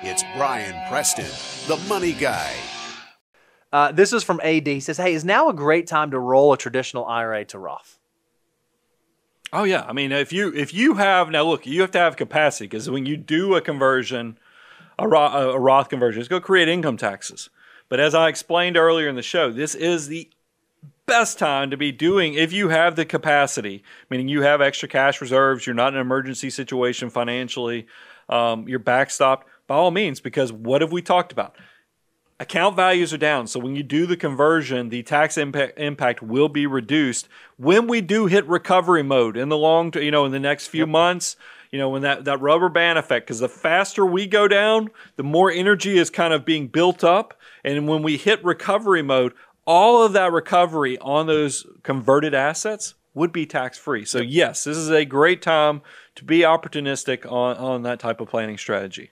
It's Brian Preston, the money guy. Uh, this is from AD. He says, Hey, is now a great time to roll a traditional IRA to Roth? Oh yeah, I mean if you if you have now look, you have to have capacity because when you do a conversion, a Roth, a Roth conversion, it's going to create income taxes. But as I explained earlier in the show, this is the best time to be doing if you have the capacity, meaning you have extra cash reserves, you're not in an emergency situation financially, um, you're backstopped. By all means, because what have we talked about? account values are down. So when you do the conversion, the tax impact, impact will be reduced. When we do hit recovery mode in the long, you know, in the next few yep. months, you know, when that, that rubber band effect, because the faster we go down, the more energy is kind of being built up. And when we hit recovery mode, all of that recovery on those converted assets would be tax free. So, yes, this is a great time to be opportunistic on, on that type of planning strategy.